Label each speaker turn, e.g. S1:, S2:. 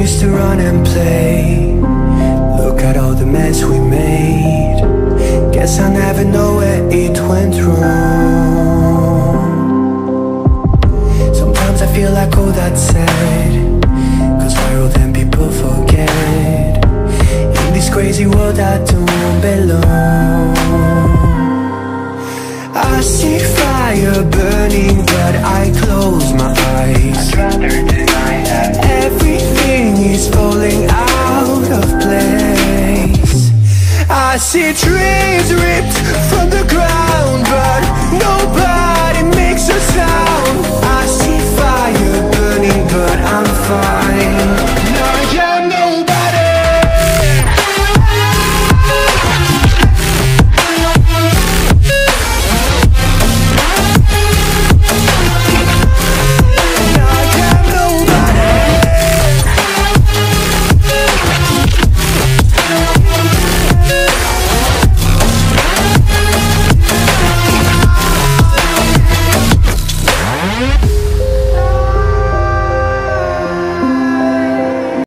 S1: used to run and play. Look at all the mess we made. Guess I never know where it went wrong. Sometimes I feel like all that's said Cause viral then people forget? In this crazy world I don't belong see trees ripped from the ground But nobody makes a sound. I see fire burning but I'm fine